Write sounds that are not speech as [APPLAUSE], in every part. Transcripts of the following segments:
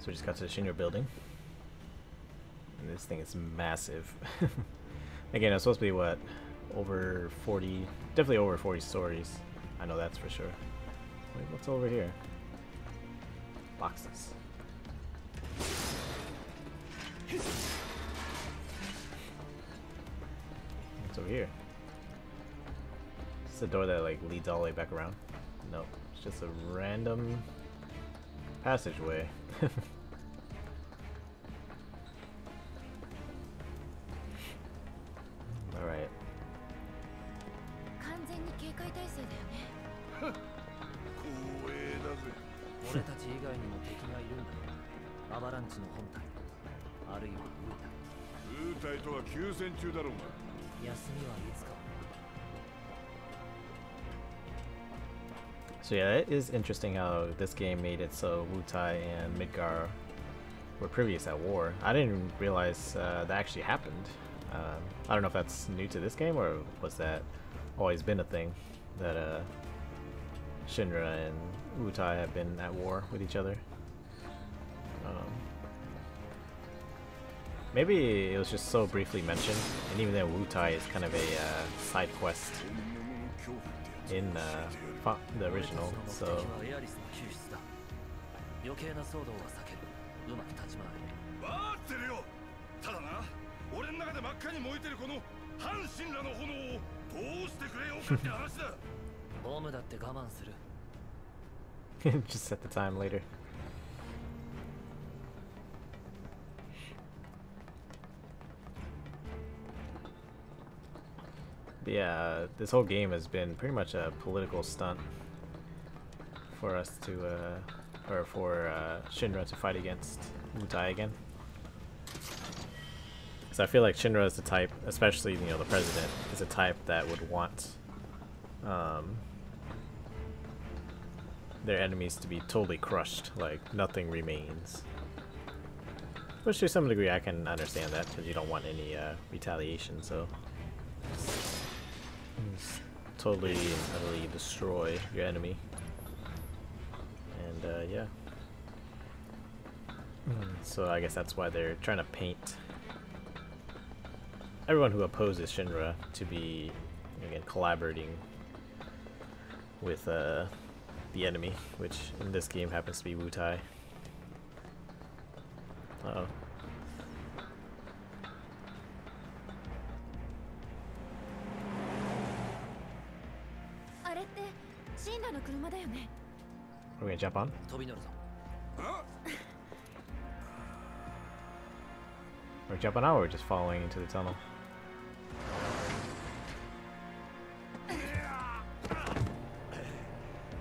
So we just got to the Shinra building. And this thing is massive. [LAUGHS] Again, it's supposed to be what? Over 40, definitely over 40 stories. I know that's for sure. Wait, what's over here? Boxes. What's over here? It's a door that like leads all the way back around. No, it's just a random passageway. [LAUGHS] Is interesting how this game made it so Wutai and Midgar were previous at war. I didn't realize uh, that actually happened. Um, I don't know if that's new to this game or was that always been a thing that uh, Shinra and Wutai have been at war with each other. Um, maybe it was just so briefly mentioned, and even then Wutai is kind of a uh, side quest in uh, the original, so. [LAUGHS] Just set the time later. Yeah, this whole game has been pretty much a political stunt for us to, uh, or for uh, Shinra to fight against Wutai again. Because I feel like Shinra is the type, especially you know the president, is a type that would want um, their enemies to be totally crushed, like nothing remains. Which to some degree I can understand that because you don't want any uh, retaliation, so totally and utterly destroy your enemy. And uh, yeah. Mm, So I guess that's why they're trying to paint everyone who opposes Shinra to be again collaborating with uh, the enemy, which in this game happens to be Wutai. Uh oh. jump on? We're jumping out or we're just following into the tunnel?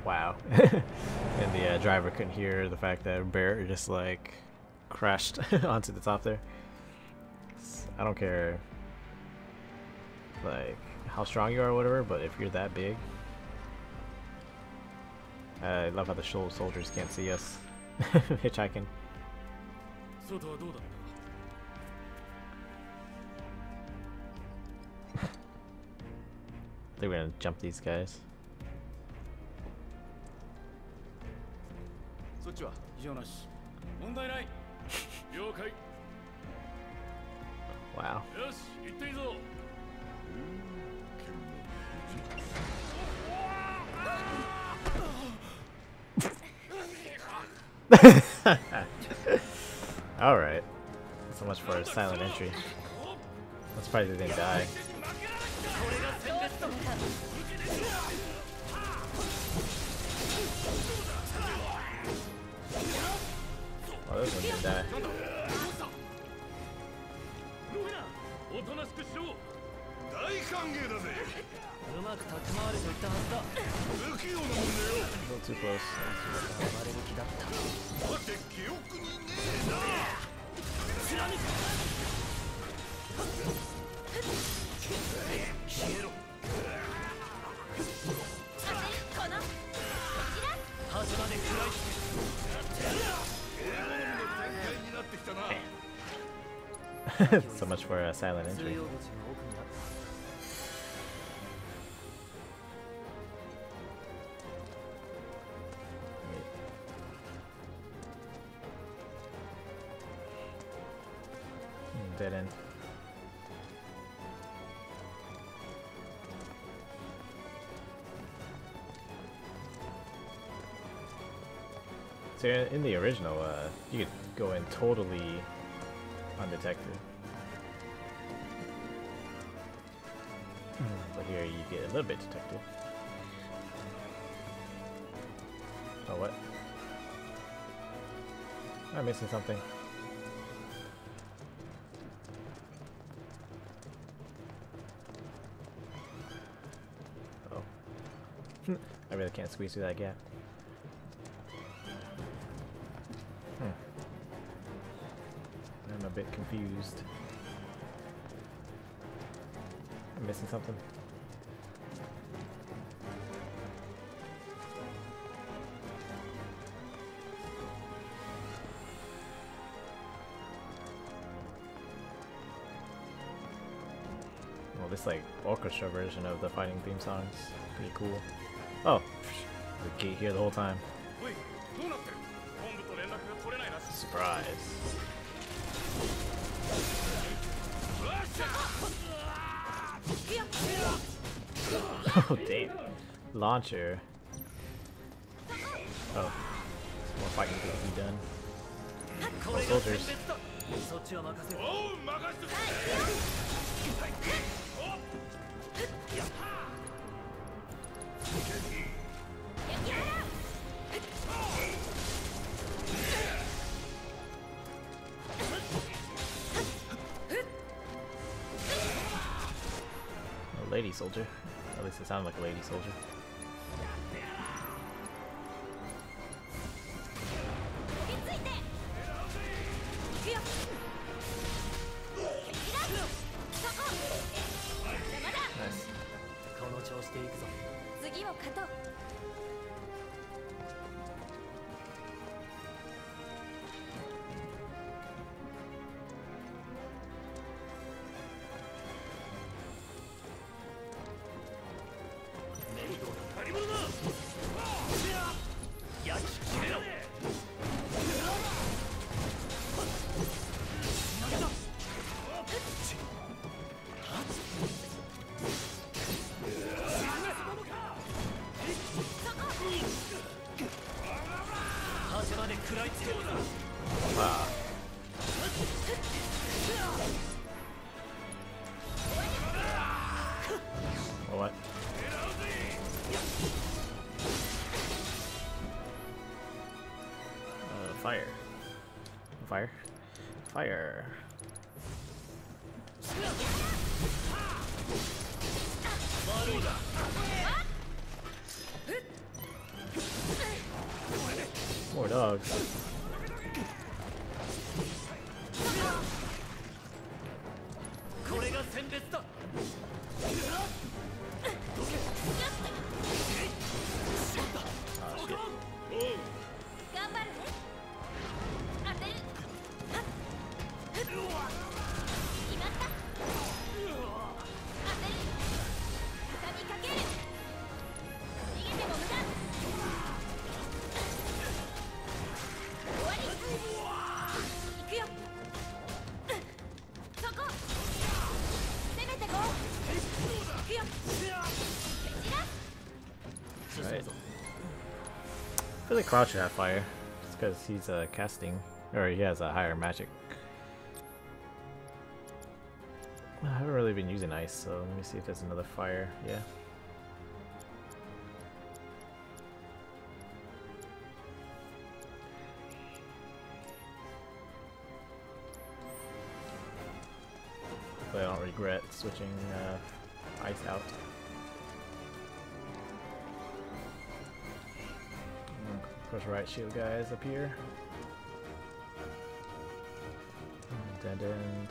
Wow. [LAUGHS] and the uh, driver couldn't hear the fact that Bear just like crashed [LAUGHS] onto the top there. I don't care like how strong you are or whatever, but if you're that big, uh, I love how the shoal soldiers can't see us [LAUGHS] hitchhiking. I think we're gonna jump these guys. [LAUGHS] wow. [LAUGHS] Alright. So much for a silent entry. I'm surprised they didn't die. Oh, this one didn't die. 大歓迎だぜ。うまく立ち回れと言ったはずだ。不器用なもんだよ little too close. 暴れる気だった。待て記憶にねえな。消えろ。この端まで食らい。[LAUGHS] So much for a silent 通 entry. [LAUGHS] end. So in the original, uh, you could go in totally undetected. But here you get a little bit detected. Oh, what? Am I missing something? Can't squeeze through that gap. Hmm. I'm a bit confused. I'm missing something. Well, this like orchestra version of the fighting theme song is pretty cool. Oh, the gate here the whole time. Surprise. [LAUGHS] oh, damn. Launcher. Oh. More fighting to be done. More soldiers. It sounded like a lady soldier. Feel like Cloud should have fire. Just because he's uh, casting. Or he has a higher magic. I haven't really been using ice, so let me see if there's another fire. Yeah. I don't regret switching uh, ice out. Right shield guys up here. Dead end.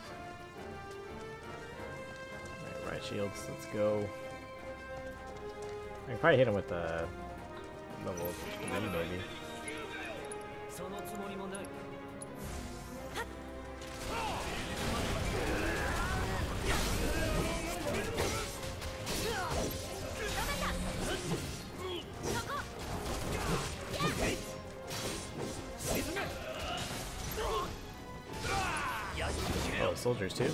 Alright, right shields, let's go. I can probably hit him with the level 3 maybe. Soldiers too.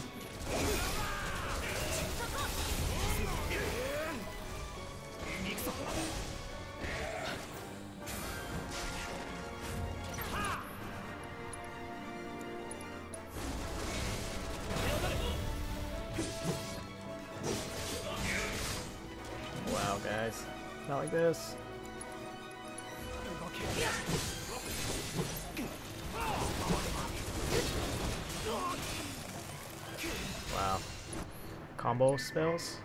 Spells?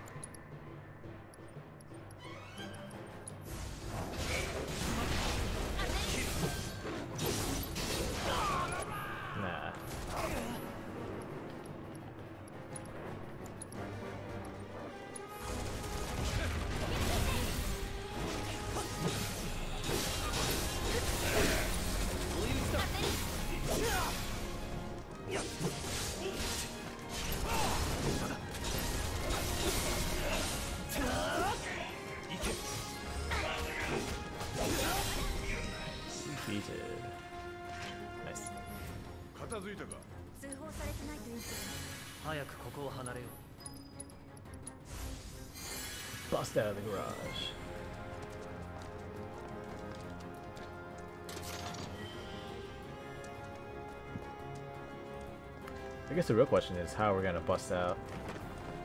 The real question is how we're gonna bust out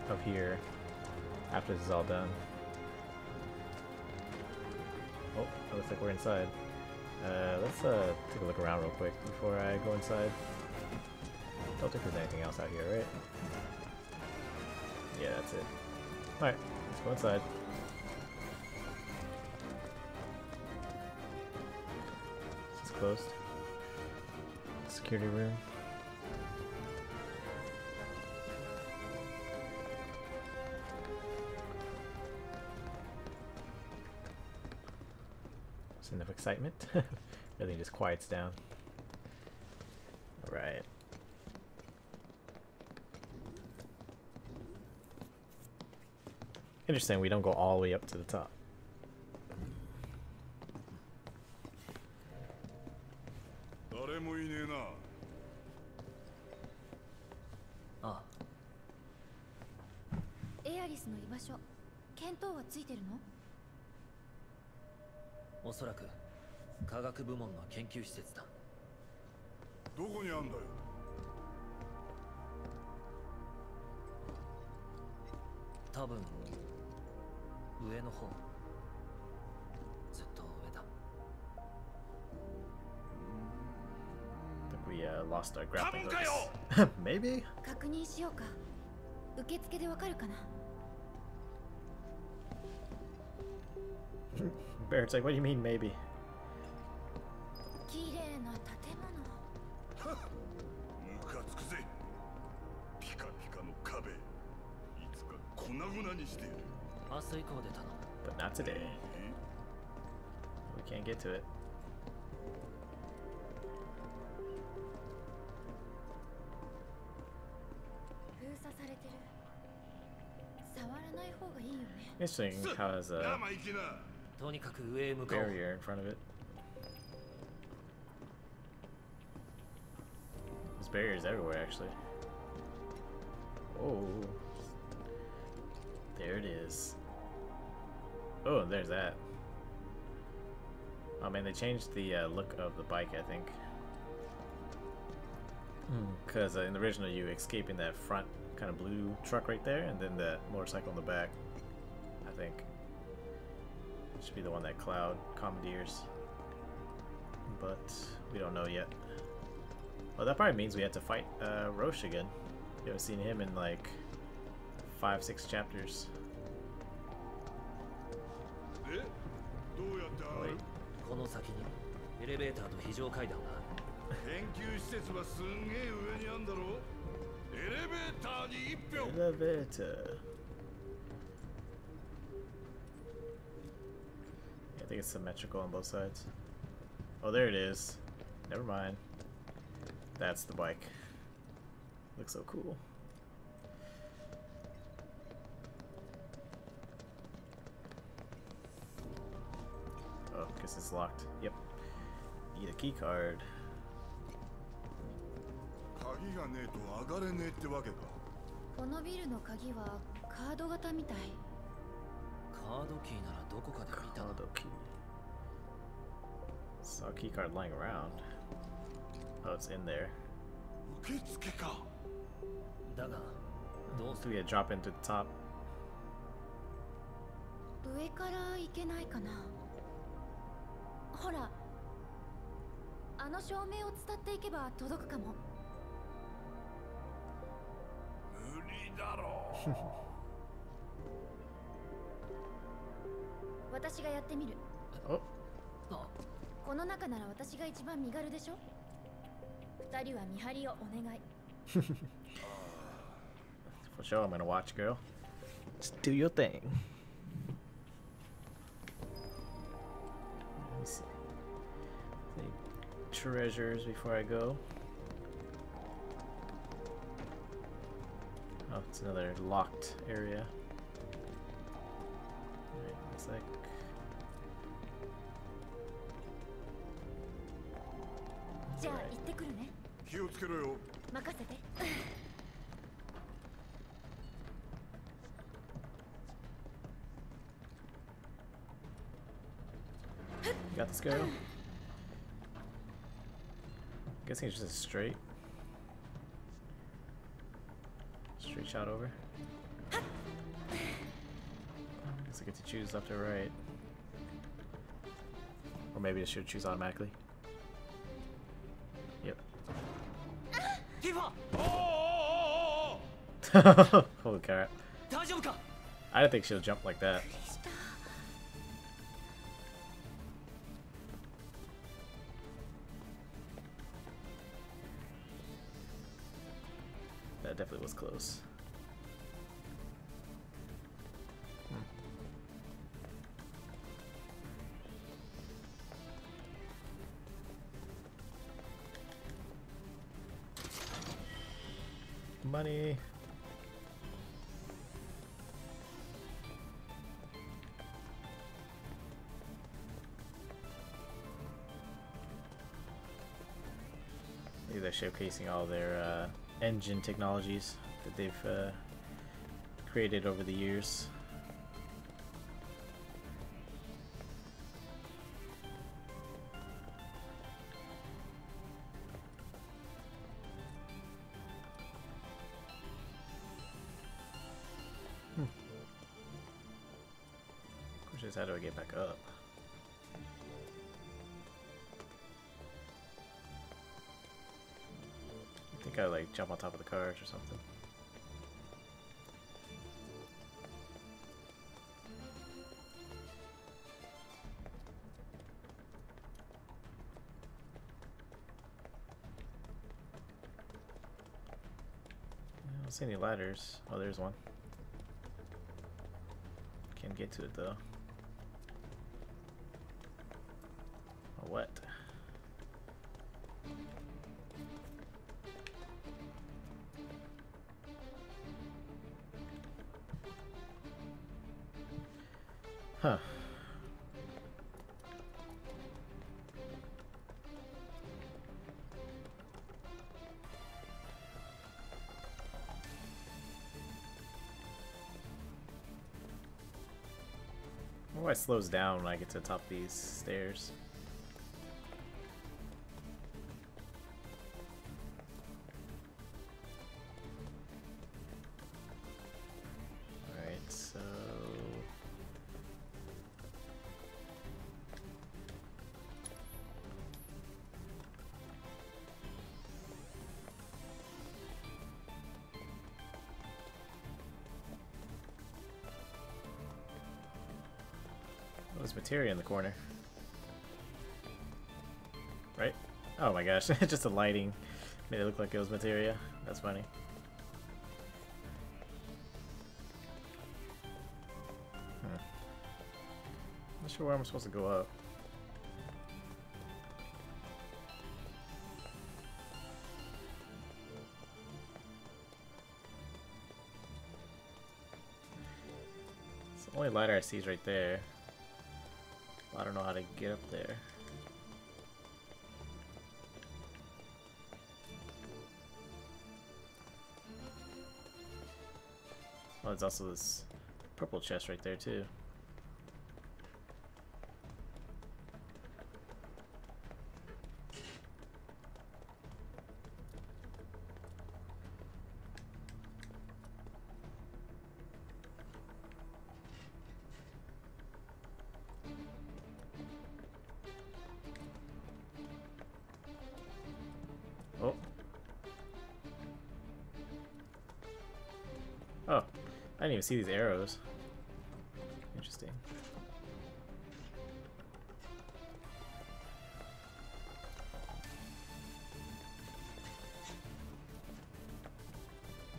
of here after this is all done. Oh, it looks like we're inside. Uh, let's uh, take a look around real quick before I go inside. Don't think there's anything else out here, right? Yeah, that's it. Alright, let's go inside. This is closed. Security room. excitement. [LAUGHS] Everything just quiets down. Alright. Interesting, we don't go all the way up to the top. 誰もいねえなあエアリスの居場所見当はついてるのあおそらく 科学部門の研究施設だどこにあんだよ多分上の方ずっと上だ I think we uh, lost our grappling 多分かよ hooks. [LAUGHS] Maybe? 確認しようか受付でわかるかな Barrett's like, what do you mean maybe? But not today. We can't get to it. Interesting how there's a barrier in front of it. There's barriers everywhere actually. Oh. There it is. Oh, there's that. Oh man, they changed the uh, look of the bike, I think. Because uh, in the original, you escape in that front kind of blue truck right there, and then the motorcycle in the back, I think. Should be the one that Cloud commandeers. But we don't know yet. Well, that probably means we have to fight uh, Roche again. We haven't seen him in like five, six chapters. でどうやって上が Wait. るこの先にエレベーターと非常階段が研究施設はすんげえ上にあんだろエレベーターに一票 Elevator. I think it's symmetrical on both sides. Oh, there it is. Never mind. That's the bike. Looks so cool. Oh, guess it's locked. Yep. Need a key card. 鍵がねえと上がれねえってわけかこのビルの鍵はカード型みたいカードキーならどこかで見たな Komodo key. Saw a key card lying around. Oh, it's in there. 受付かだがどうす Do る we drop into the top? 上から行けないかな ほら。あの照明を伝っていけば届くかも。無理だろ [LAUGHS] 私がやってみる。Oh, あ。この中なら私が一番身軽でしょ？二人は見張りをお願い。[LAUGHS] For sure, I'm gonna watch, girl. Just do your thing. treasures before I go. Oh, it's another locked area. Alright, looks like... Right. Got this guy guessing it's just a straight. Straight shot over. I guess I get to choose left or right. Or maybe I should choose automatically. Yep. [LAUGHS] Holy crap. I do not think she'll jump like that. Close. Showcasing all their uh, engine technologies that they've uh, created over the years. Hmm. Question is, how do I get back up? I like jump on top of the cars or something. I don't see any ladders. Oh, there's one. Can't get to it though. Or what? Slows down when I get to the top of these stairs. Materia in the corner. Right? Oh my gosh, [LAUGHS] just the lighting made it look like it was materia. That's funny. Hmm. Not sure where I'm supposed to go up. So the only lighter I see is right there. I don't know how to get up there. Well, there's also this purple chest right there, too. Even see these arrows. Interesting.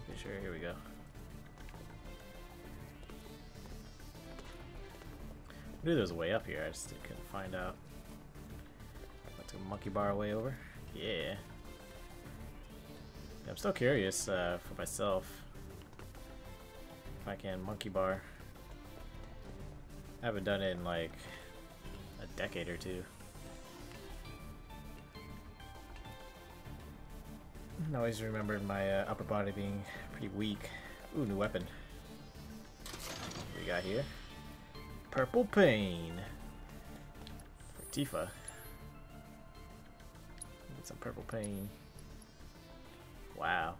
Okay, sure, here we go. I knew there was a way up here, I just couldn't find out. Let's monkey bar way over. Yeah. I'm still curious uh, for myself monkey bar. I haven't done it in like a decade or two. I always remembered my uh, upper body being pretty weak. Ooh, new weapon. What we got here? Purple Pain. For Tifa. Some Purple Pain. Wow.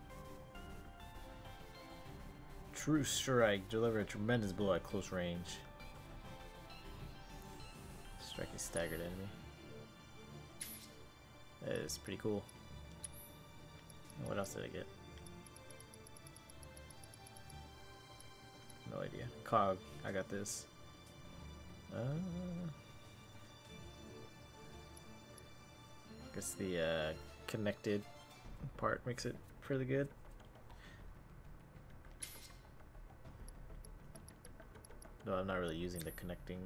True strike. Deliver a tremendous blow at close range. Striking staggered enemy. That is pretty cool. What else did I get? No idea. Cog. I got this. Uh, I guess the uh, connected part makes it pretty good. No, I'm not really using the connecting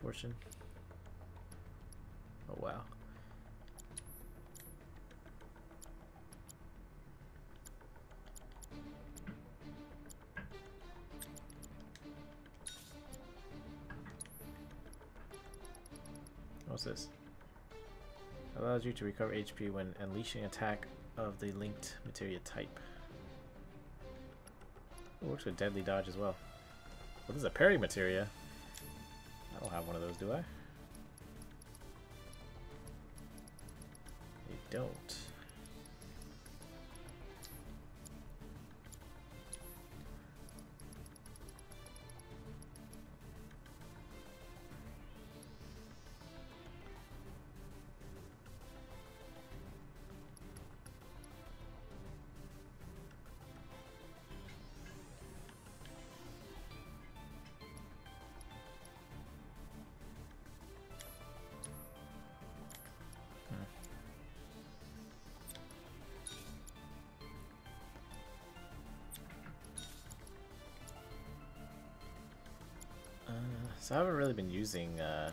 portion. Oh wow. What's this? Allows you to recover HP when unleashing attack of the linked materia type. It works with deadly dodge as well. Well, this is a parry materia. I don't have one of those, do I? You don't. So I haven't really been using uh,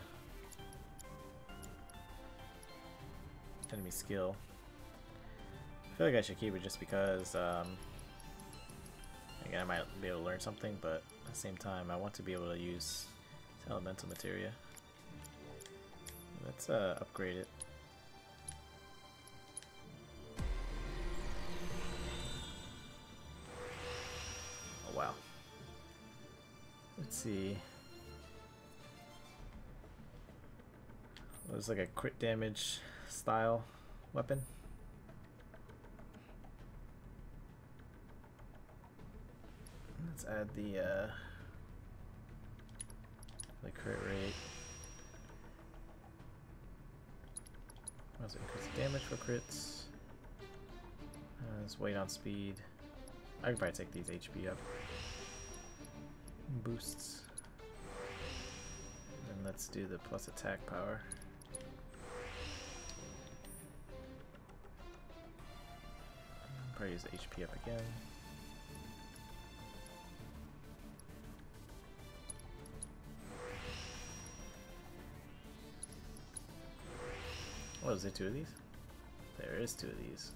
enemy skill. I feel like I should keep it just because, um, again, I might be able to learn something, but at the same time, I want to be able to use elemental materia. Let's uh, upgrade it. Oh wow. Let's see. Was like a crit damage style weapon. Let's add the uh, the crit rate. Let's increase damage for crits. Uh, let's wait on speed. I can probably take these HP up. Boosts. And let's do the plus attack power. Probably use HP up again. Oh, is there two of these? There is two of these.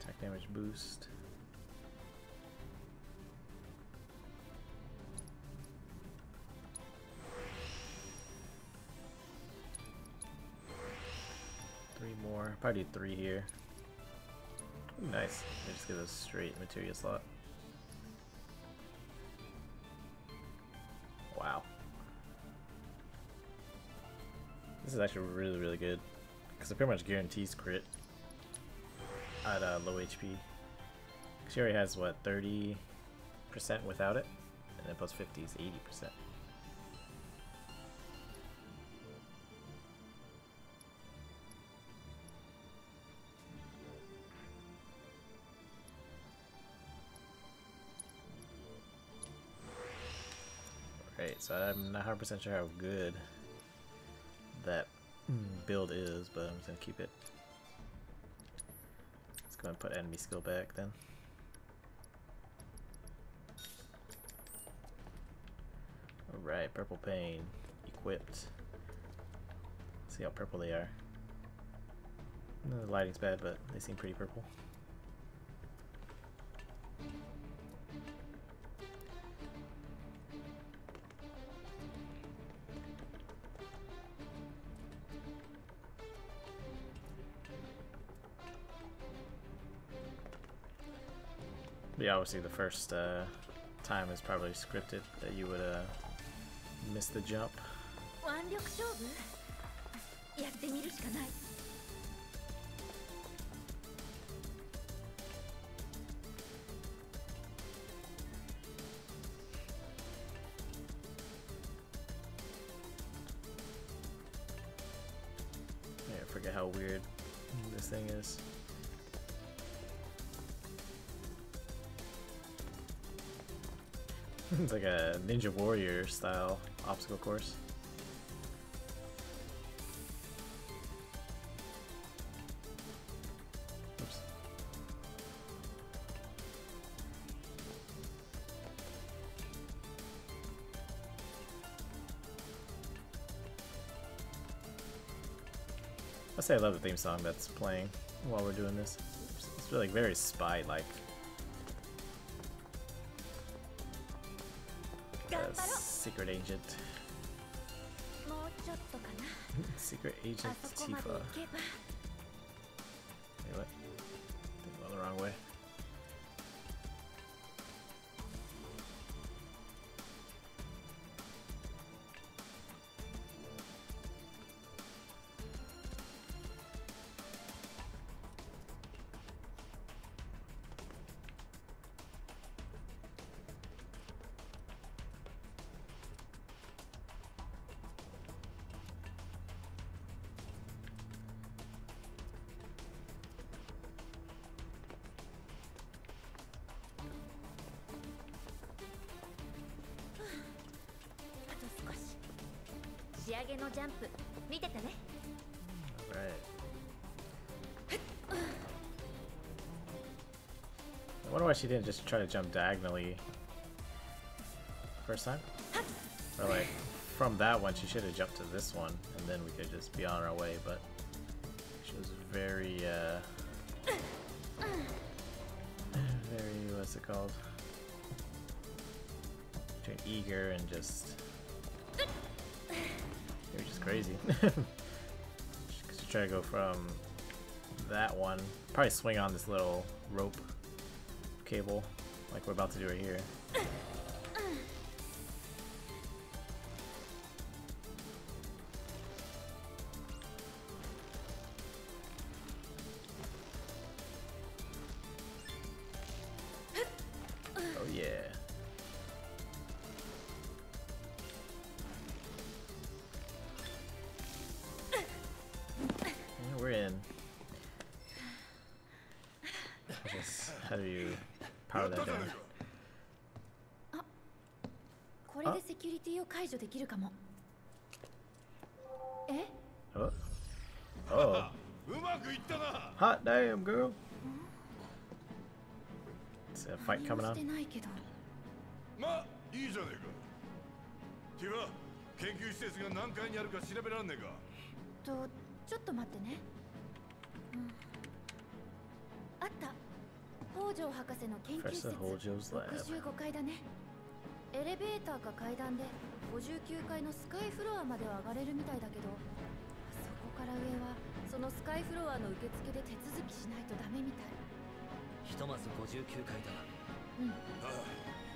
Attack damage boost. Three Probably do three here. Nice. They just give us straight materia slot. Wow. This is actually really, really good. Because it pretty much guarantees crit at uh, low HP. She already has, what, 30% without it? And then plus 50 is 80%. So I'm not 100% sure how good that build is, but I'm just gonna keep it. Let's go and put enemy skill back then. Alright, purple pain equipped. see how purple they are. The lighting's bad, but they seem pretty purple. Obviously the first uh, time is probably scripted that you would uh, miss the jump. It's like a Ninja Warrior style obstacle course. I say I love the theme song that's playing while we're doing this. It's, really very spy-like. secret agent. [LAUGHS] secret agent Tifa. 上げのジャンプ見ててね Alright. I wonder why she didn't just try to jump diagonally first time? Or like, from that one, she should have jumped to this one, and then we could just be on our way, but she was very, uh, very, what's it called? Between eager and just, you're just crazy. [LAUGHS] Try to go from that one, probably swing on this little rope cable, like we're about to do right here. 階にあるか調べらんねえか？とちょっと待ってね、うん、あった。北条博士の研究施 Professor 設 Hojo's lab. 65階だね。エレベーターか階段で59階のスカイフロアまでは上がれるみたいだけどそこから上はそのスカイフロアの受付で手続きしないとダメみたい。ひとまず59階だ。うん。ああ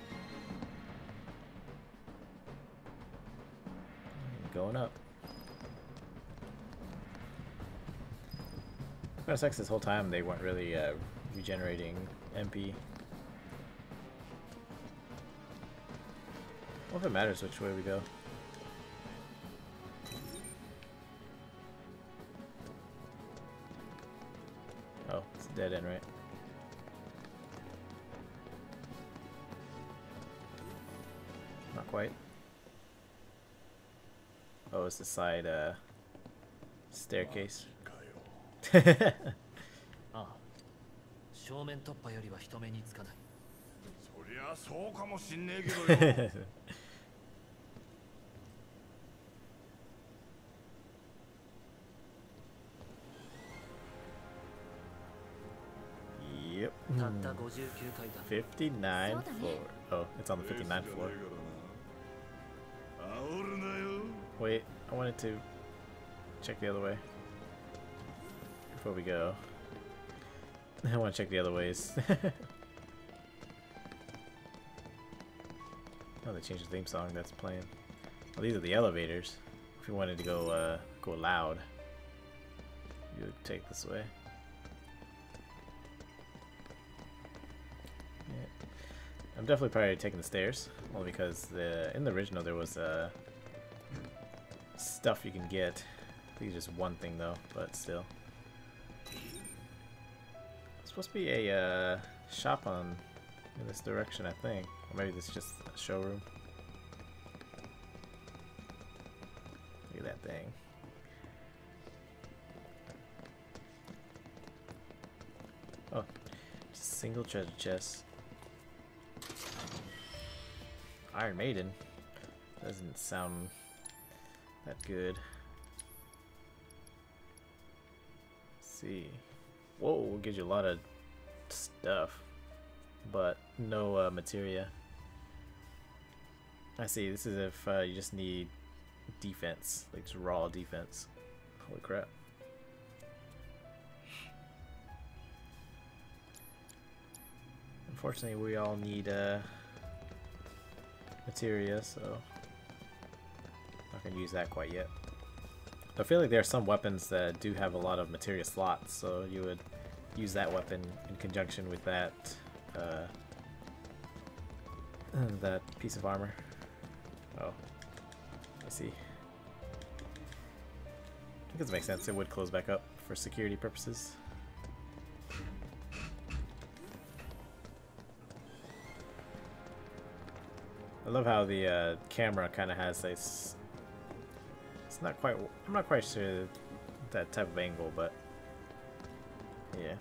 Going up. Of sucks this whole time they weren't really uh, regenerating MP. Well, if it matters which way we go. Oh, it's dead end, right? Oh, it's the side uh, staircase. かよ[LAUGHS] ああ正面突破よりは人目につかないそりゃそうかもしんねえけどよ yep. たった59階だ 59 そうだね。 floor. Oh, it's on the 59th floor. Wait, I wanted to check the other way before we go. [LAUGHS] I want to check the other ways. [LAUGHS] oh, they changed the theme song that's playing. Well, these are the elevators. If you wanted to go uh, go loud, you would take this way. Yeah. I'm definitely probably taking the stairs, only because the in the original there was uh, stuff you can get. I think it's just one thing though, but still. It's supposed to be a uh, shop on in this direction, I think, or maybe this is just a showroom. Look at that thing. Oh, just a single treasure chest. Iron Maiden doesn't sound that good. Let's see. Whoa, gives you a lot of stuff, but no uh, materia. I see. This is if uh, you just need defense, like just raw defense. Holy crap. Unfortunately, we all need uh, materia, so not gonna use that quite yet. I feel like there are some weapons that do have a lot of materia slots, so you would use that weapon in conjunction with that uh, that piece of armor. Oh, I see. I think it makes sense. It would close back up for security purposes. I love how the uh, camera kind of has this not quite. I'm not quite sure that type of angle, but yeah.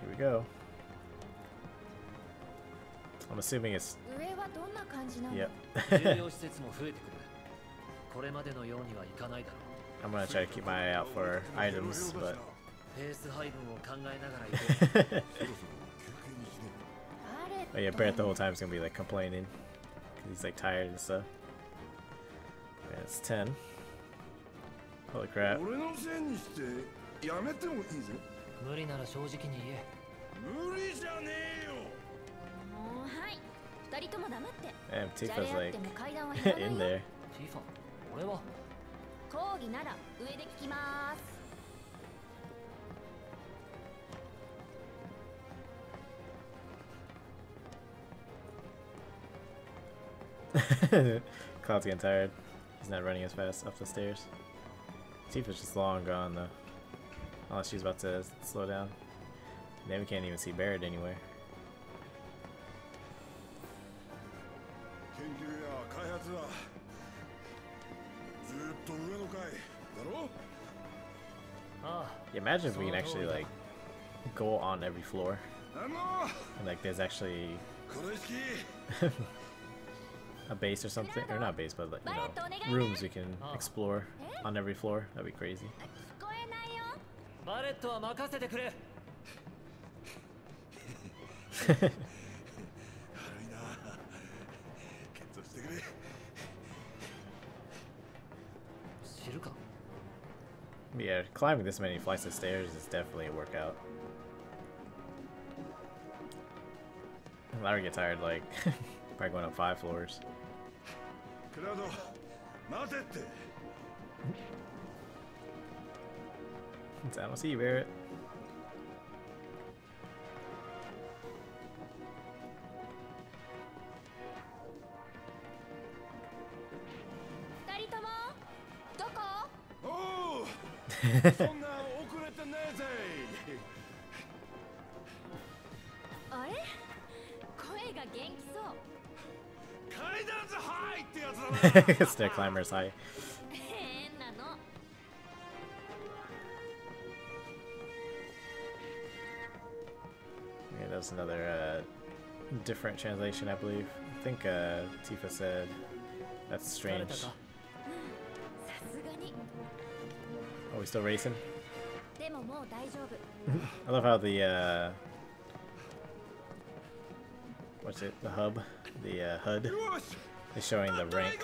Here we go. I'm assuming it's. Yeah. [LAUGHS] I'm gonna try to keep my eye out for items, but. [LAUGHS] oh yeah, Barret the whole time is gonna be like complaining. He's like tired and stuff. Yeah, it's 10. Holy crap! 俺のせいにしてやめてもいいぜ無理なら正直に言え無理じゃねえよもうはい二人とも黙って Damn, じゃれ Tifa's 合っ like ても階段は減ら[LAUGHS] ない in よ there. ティファ俺は講義なら上で聞きます「 [LAUGHS] Cloud's getting tired. He's not running as fast up the stairs. Tifa's just long gone though. Oh, she's about to slow down. Then we can't even see Barret anywhere. Oh, imagine if we can actually like go on every floor. And like there's actually [LAUGHS] a base or something, or not base, but like, you know, rooms we can oh. explore on every floor. That'd be crazy. yeah, climbing this many flights of stairs is definitely a workout. I would get tired like [LAUGHS] Probably going up five floors. I don't see you, Barret. [LAUGHS] [LAUGHS] [LAUGHS] Stick climbers high. Yeah, that was another uh, different translation, I believe. I think uh, Tifa said, that's strange. Are we still racing? [LAUGHS] I love how the, uh, what's it, the hub, the uh, HUD is showing the rank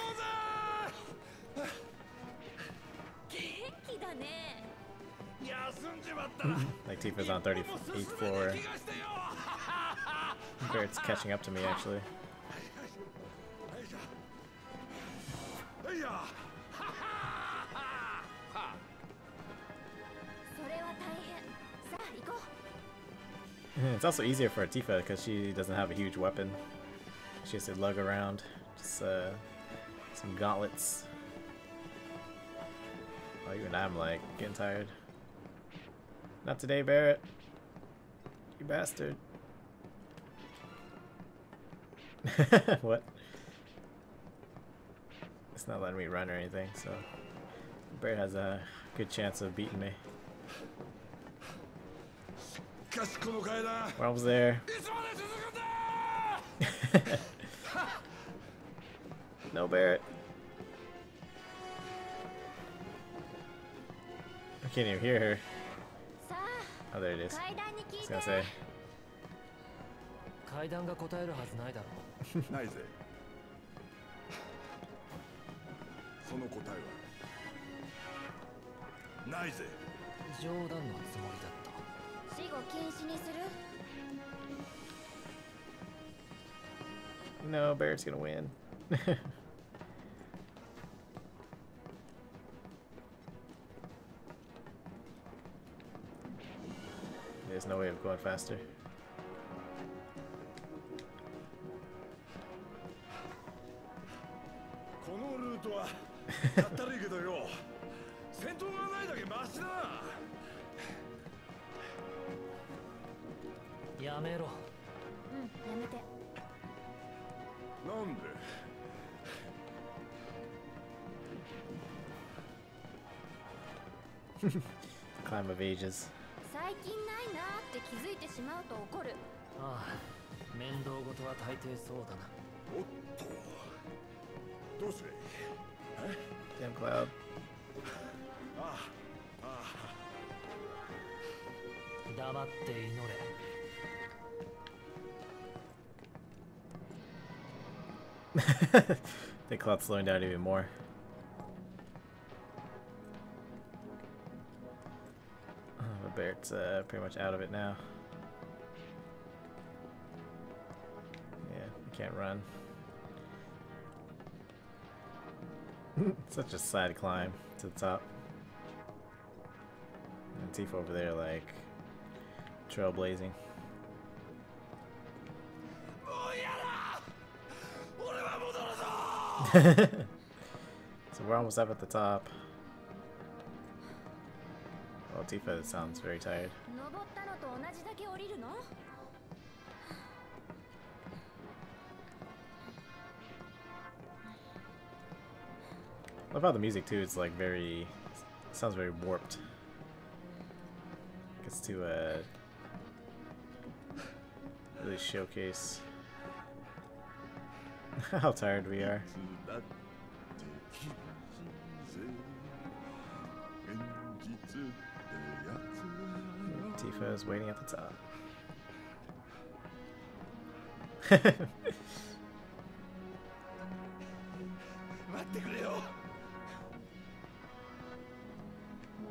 [LAUGHS] Like Tifa's on 38th floor. [LAUGHS] It's catching up to me, actually. [LAUGHS] it's also easier for Tifa because she doesn't have a huge weapon. She has to lug around just uh, some gauntlets. Oh, even I'm like getting tired. Not today, Barret. You bastard. [LAUGHS] what? It's not letting me run or anything, so... Barret has a good chance of beating me. We're almost there. [LAUGHS] no, Barret. I can't even hear her. あ段に聞 I いて gonna say. 階段が答えるはずないだろ [LAUGHS] ないぜ。その答えは。ないぜ。冗談のつもりだっ死後禁止にする？No, Barrett's gonna win. [LAUGHS] There's no way of going faster. [LAUGHS] Climb of ages. って気づいてしまうと怒る。ああ面倒事は大抵そうだな。おっとどうする Damn cloud. あああ黙って祈れ。the cloud's slowing down even more. that's uh, pretty much out of it now. Yeah, I can't run. [LAUGHS] Such a side climb to the top. And Tifa over there, like, trailblazing. [LAUGHS] so we're almost up at the top tifa sounds very tired. I love how the music too is like very sounds very warped. Gets to uh really showcase [LAUGHS] how tired we are. Tifa is waiting at the top. [LAUGHS]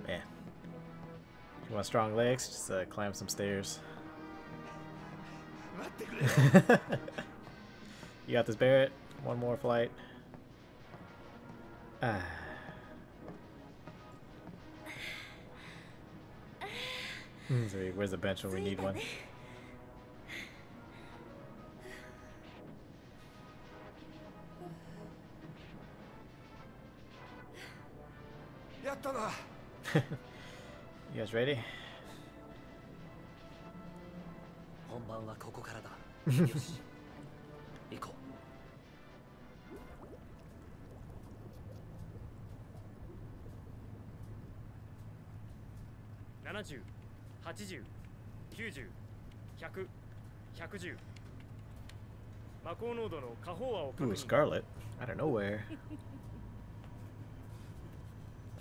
Man. If you want strong legs, just uh, climb some stairs. [LAUGHS] you got this, Barret. One more flight. Ah. Mm. Where's the bench when we need one? [LAUGHS] you guys ready? Seventy. [LAUGHS] Ooh, Scarlet. Out of nowhere. [LAUGHS]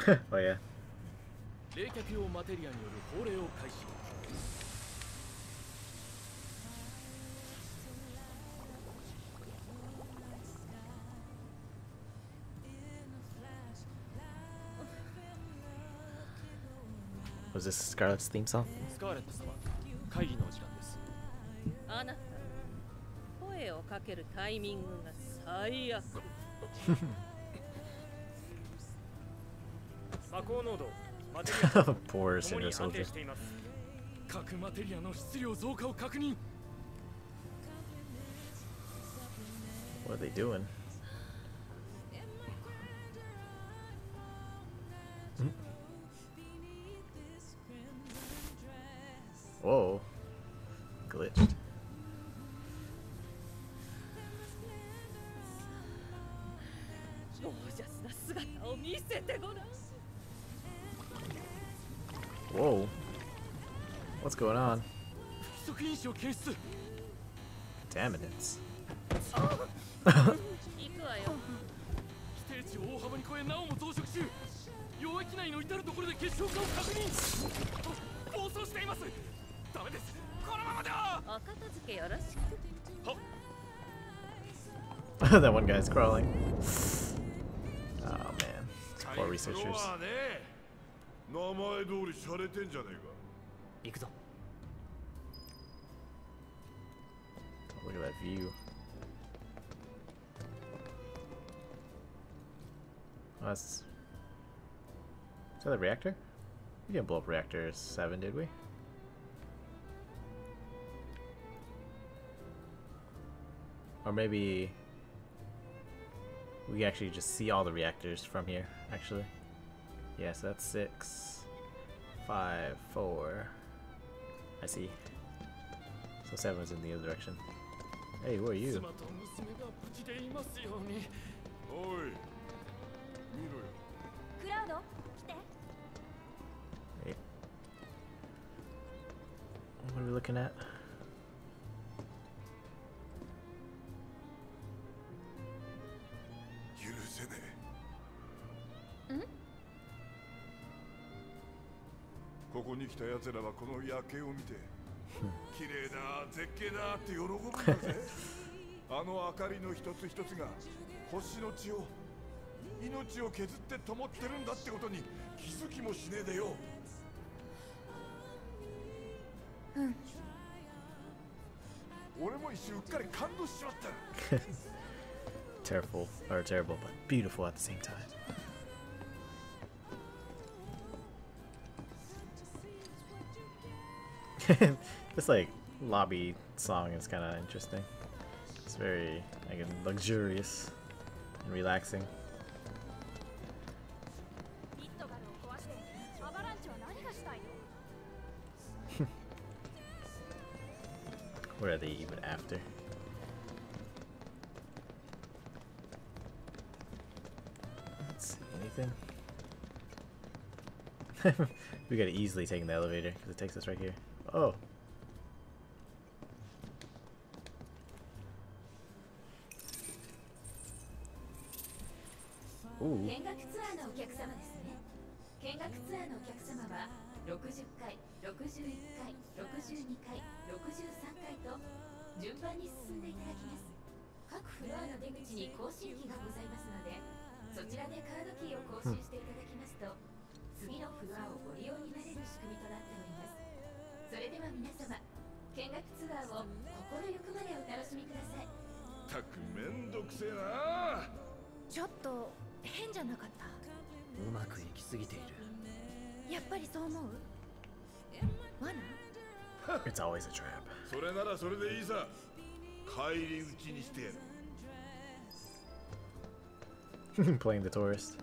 [LAUGHS] oh yeah. Was this Scarlet's theme song? スカーレット様会議のお時間ですあなた声をかけるタイミングが最悪魔法濃度マテリア Poor [LAUGHS] ともに Cinder 安定 Soldier. しています各マテリアの質量増加を確認 What are they doing? けよろしく that [LAUGHS] one guy's crawling. Oh man. Poor フロ researchers. アね名前通り洒落てんじゃねえか行くぞ View. Oh, that's. Is that the reactor? We didn't blow up reactor 7, did we? Or maybe. We actually just see all the reactors from here, actually. Yes, that's six, five, four. I see. So seven's in the other direction. Hey, who are you? 妻と娘が無事でいますようにおい見ろよクラウド来て Wait. What are we looking at? 許せねえここに来た奴らはこの夜景を見て 綺麗だ。絶景だって喜ぶんだぜ。あの明かりの一つ一つが星の血を命を削って灯ってるんだってことに気づきもしねえでよ。うん。俺も一瞬うっかり感動しちまった。[LAUGHS] Terrible, or terrible, but beautiful at the same time. [LAUGHS] this like lobby song is kind of interesting. It's very like luxurious and relaxing. [LAUGHS] what are they even after? Let's see anything. [LAUGHS] we gotta easily take the elevator because it takes us right here. Oh. ちょっと変じゃなかったうまくいきすぎているやっぱりそう思う罠 It's always a trap. それならそれでいいさ帰り討ちにしてやる Playing the tourist.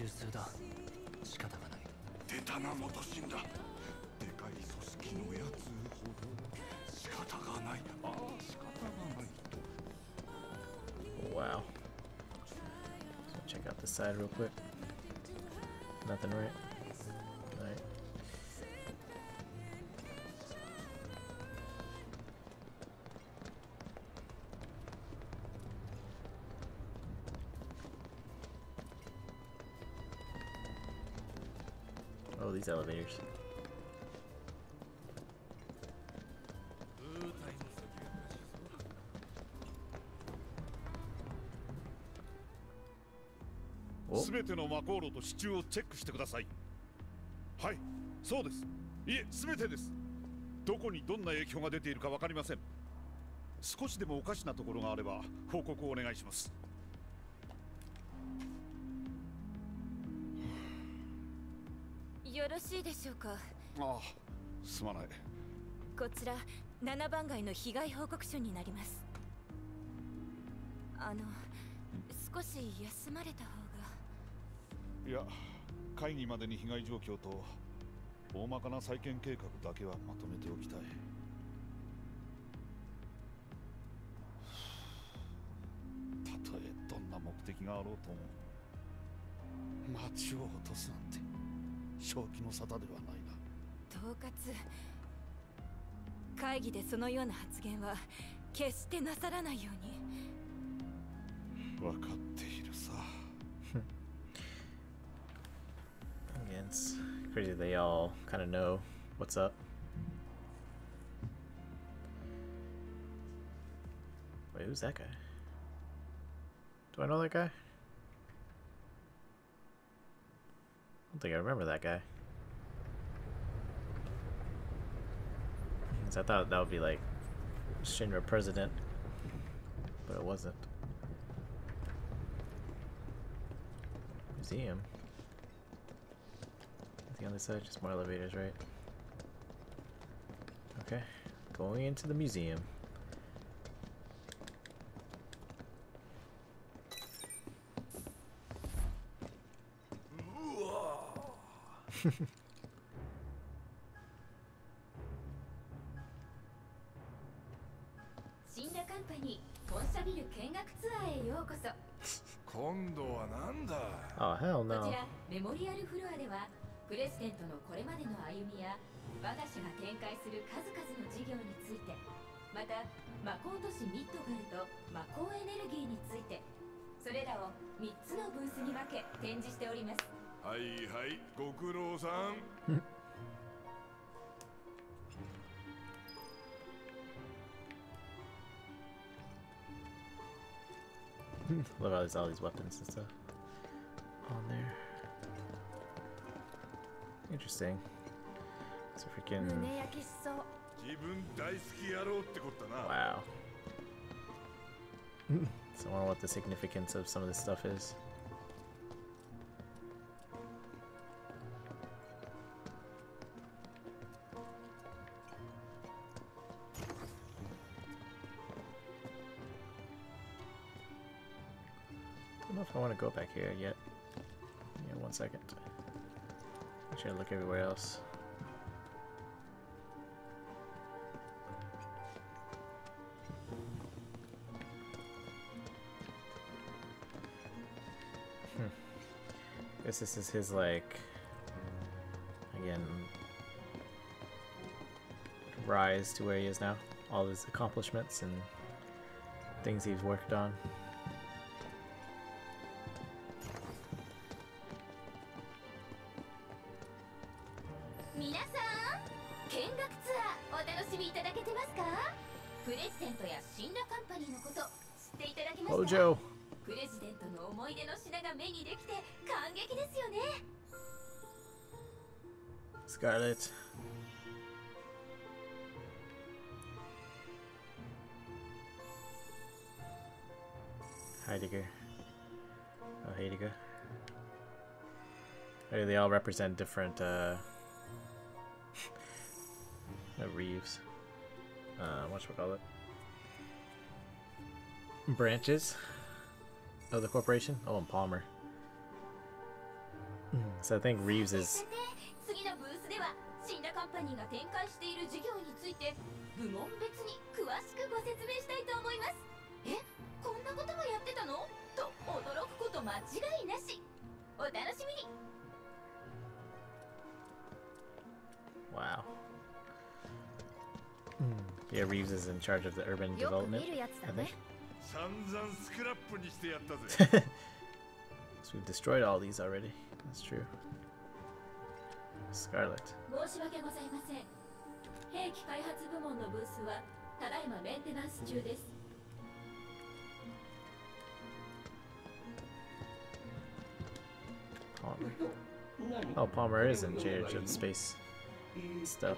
中枢だ仕方がない出たな元死んだでかい組織のやつほど仕方がないああ仕方がないと Wow. So check out this side real quick. Nothing right. These elevators. すべての魔航路と支柱をチェックしてください。はいそうです。いえすべてです。どこにどんな影響が出ているか分かりません。少しでもおかしなところがあれば報告をお願いします。ろしいでしょうか？ああすまない。こちら7番街の被害報告書になります。あの少し休まれた方が。いや会議までに被害状況と大まかな再建計画だけはまとめておきたい。たとえどんな目的があろうとも街を落とすなんて正気の沙汰ではないな統括会議でそのような発言は決してなさらないように分かっているさ it's crazy they all kind of know what's up. Wait, who's that guy? Do I know that guy? Don't think I remember that guy. I thought that would be like Shinra president, but it wasn't. Museum. The other side, just more elevators, right? Okay, going into the museum.! シンラカンパニー本社ビル見学ツアーへようこそ。今度はなんだ？Oh hell こ no! ちらメモリアルフロアではプレジデントのこれまでの歩みや我が社が展開する数々の事業についてまた魔法都市ミッドガルと魔法エネルギーについてそれらを3つのブースに分け展示しておりますはいはいご苦労さん [LAUGHS] Love how there's all these weapons and stuff on there. Interesting. It's a freaking 胸焼けしそう自分大好き野郎ってことだな wow. [LAUGHS] so I wonder what the significance of some of this stuff is. If I want to go back here yet. Yeah, one second. Actually, I look everywhere else. Hmm. Guess this is his like again rise to where he is now. All his accomplishments and things he's worked on. にできて感激ですよね Scarlet. Heidegger. Oh, Heidegger. Oh, they all represent different, uh... [LAUGHS] uh, Reeves. Uh, whatchamacallit? Branches of the corporation? Oh, and Palmer. Mm. So I think Reeves is Wow. Yeah, Reeves is in charge of the urban development, I think. [LAUGHS] so we've destroyed all these already. That's true. Scarlet. 申し訳ございません兵器開発部門のブースはただいまメンテナンス中です Palmer. Oh, Palmer is in charge of space stuff.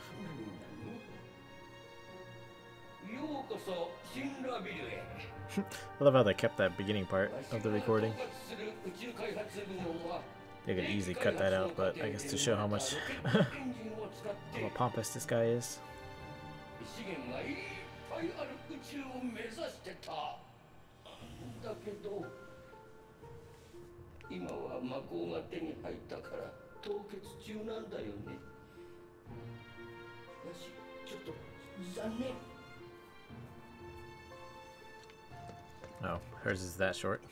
ようこそシンラビルへ I [LAUGHS] love how they kept that beginning part of the recording. They could easily cut that out, but I guess to show how much [LAUGHS] how pompous this guy is. Oh, hers is that short.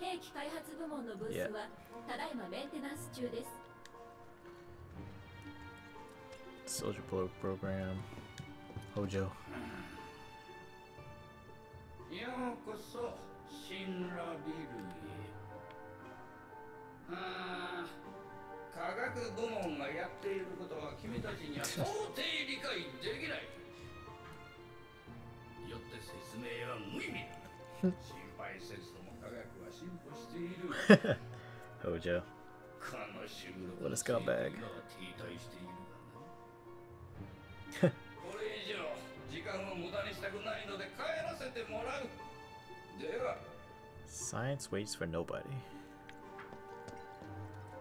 兵器開発部門のブースはただいまメンテナンス中です。Soldier Pro program. Hojo. ようこそシンラビルへ。ああ科学部門がやっていることは君たちには到底理解できない。[LAUGHS] よって説明は無意味だ。心配せずとも科学 [LAUGHS] Hojo. What a scumbag. [LAUGHS] Science waits for nobody.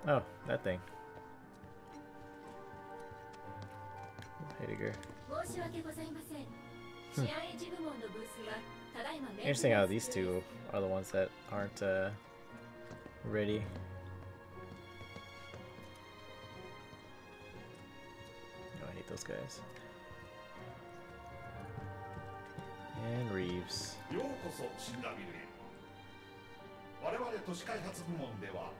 Oh, that thing. Heidegger. Hmm. Interesting how these two are the ones that aren't uh, ready. Oh, I hate those guys. And Reeves. ようこそシンラビルへ我々都市開発部門では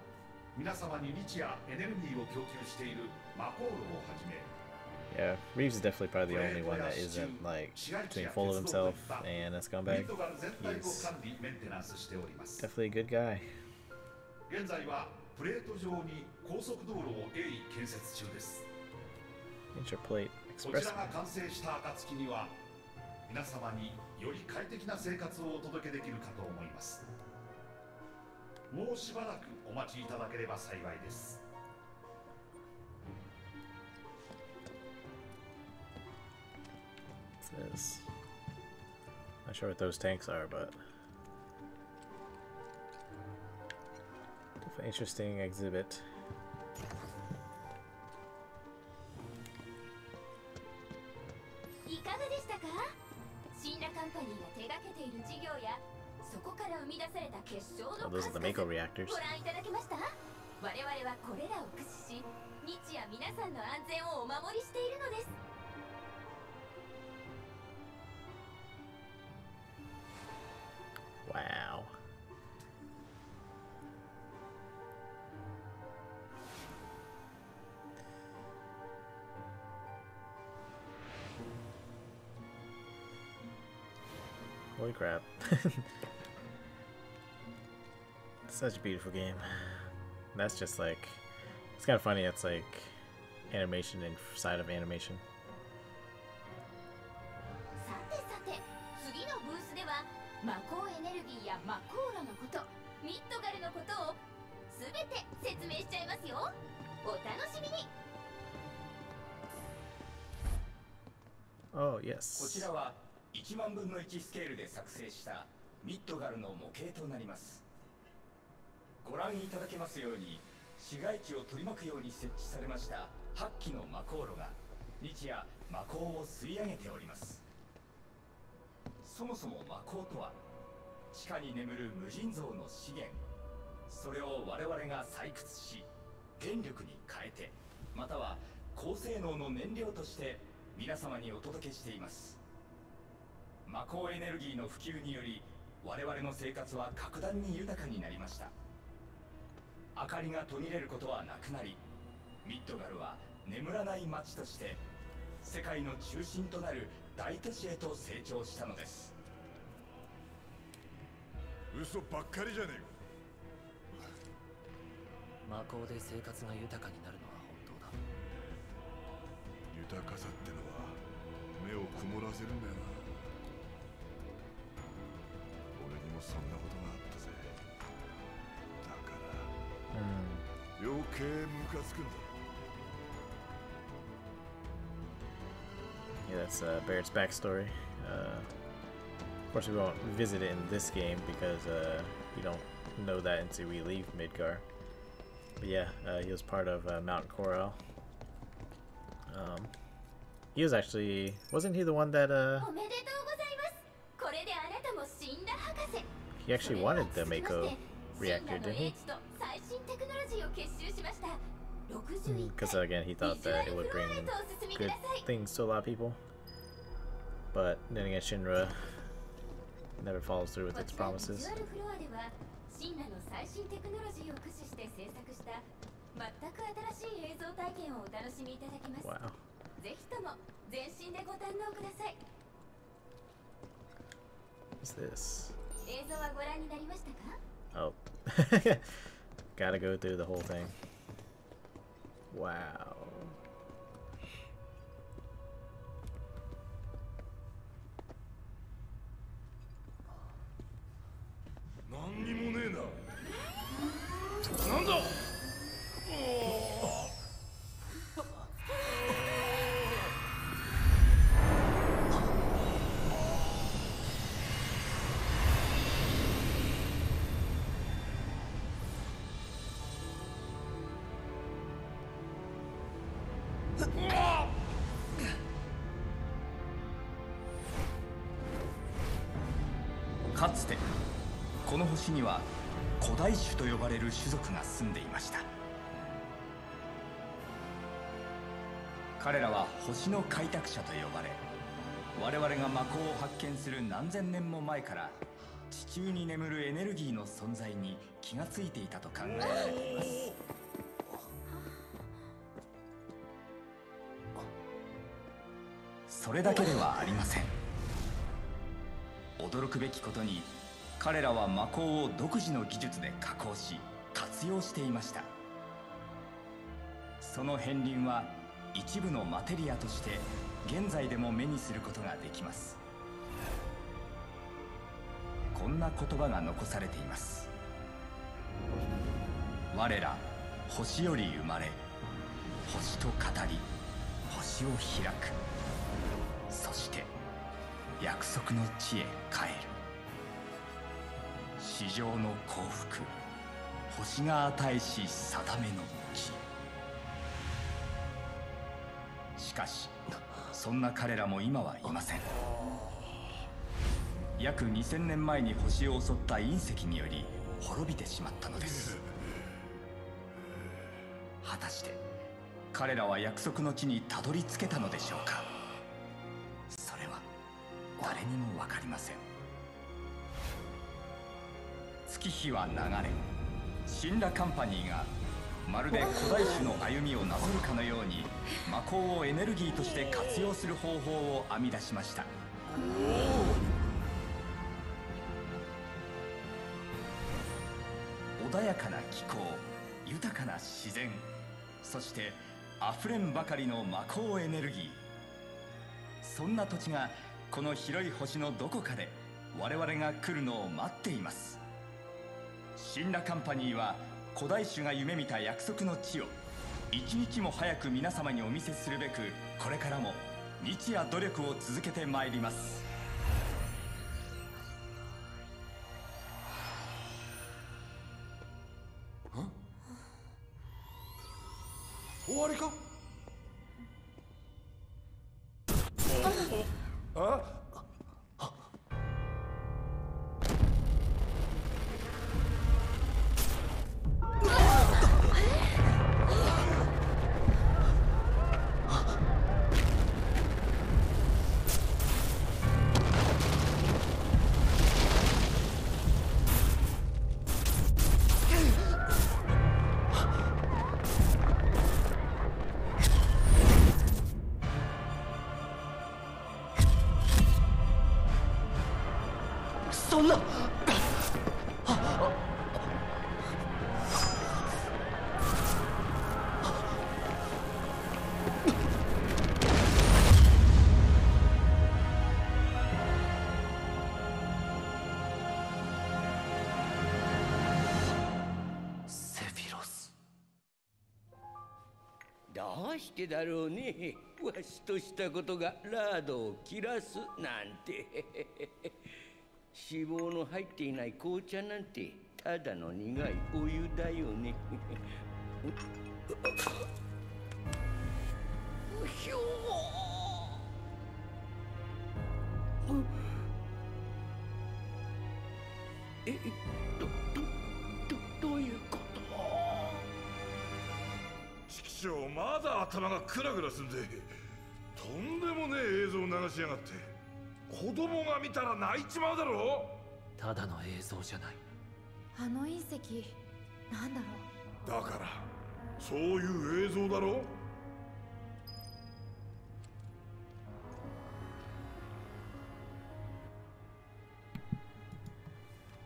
皆様に日夜エネルギーを供給しているマコールをはじめ Yeah, Reeves is definitely probably the only one that isn't like between full of himself and a ウィ scumbag. ンドガル全体を He's 管理メンテナンスしております definitely a good guy. 現在はプレート上に高速道路を鋭意建設中ですこ.ちらが完成した暁には皆様により快適な生活をお届けできるかと思いますもうしばらくお待ちいただければ幸いです this? Not sure what those tanks are, but interesting exhibit. いかがでしたかシンラカンパニーが手掛けている事業やそこから生み出された結晶 Oh, の those 数 are the 々 Mako reactors. ご覧いただけました我々はこれらを駆使し日夜皆さんの安全をお守りしているのです Wow. Holy crap. [LAUGHS] Such a beautiful game. That's just like... It's kind of funny, it's like animation inside of animation. Oh, yes. 1万分の1スケールで作成したミッドガルの模型となります。ご覧いただけますように市街地を取り巻くように設置されました8基の魔航路が日夜魔鋼を吸い上げております。そもそも魔鋼とは地下に眠る無尽蔵の資源。それを我々が採掘し電力に変えてまたは高性能の燃料として皆様にお届けしています。魔鋼エネルギーの普及により我々の生活は格段に豊かになりました。明かりが途切れることはなくなりミッドガルは眠らない街として世界の中心となる大都市へと成長したのです。嘘ばっかりじゃね魔法で生活が豊かになるのは本当だ。えか豊かさってのは目を曇らせるんだよな Yeah, that's uh, Barret's backstory. Uh, of course, we won't visit it in this game because uh, we don't know that until we leave Midgar. But yeah, uh, he was part of uh, Mount Corel. Um, he was actually wasn't he the one that uh oh, he actually wanted the Mako シン reactor, ナの didn't 英 he? 知と最新テクノロジーを結集しました61 Because uh, again, he thought that it would bring good things to a lot of people. But then again, Shinra never follows through with こ its ちらビ promises. ジュアルフロアではシンナの最新テクノロジーを駆使して制作した全く新しい映像体験をお楽しみいただけます Wow. ぜひとも全身でご堪能ください is this? Oh. [LAUGHS] Gotta go through the whole thing. Wow. 星には古代種と呼ばれる種族が住んでいました。彼らは星の開拓者と呼ばれ我々が魔法を発見する何千年も前から地中に眠るエネルギーの存在に気がついていたと考えられています。それだけではありません。驚くべきことに彼らは魔鋼を独自の技術で加工し活用していました。その片鱗は一部のマテリアとして現在でも目にすることができます。こんな言葉が残されています。我ら星より生まれ星と語り星を開く。そして約束の地へ帰る。地上の幸福。星が与えし定めの地しかしそんな彼らも今はいません。約2000年前に星を襲った隕石により滅びてしまったのです。果たして彼らは約束の地にたどり着けたのでしょうか？それは誰にも分かりません。月日は流れ死んだカンパニーがまるで古代種の歩みをなぞるかのように魔鋼をエネルギーとして活用する方法を編み出しました。穏やかな気候豊かな自然そして溢れんばかりの魔法エネルギー。そんな土地がこの広い星のどこかで我々が来るのを待っていますシンラカンパニーは古代種が夢見た約束の地を一日も早く皆様にお見せするべくこれからも日夜努力を続けてまいります。どうしてだろうね。わしとしたことがラードを切らすなんて。脂肪の入っていない紅茶なんてただの苦いお湯だよね。ひょー。えど畜生まだ頭がクラクラすんでとんでもねえ映像流しやがって子供が見たら泣いちまうだろただの映像じゃない。あの隕石なんだろだからそういう映像だろ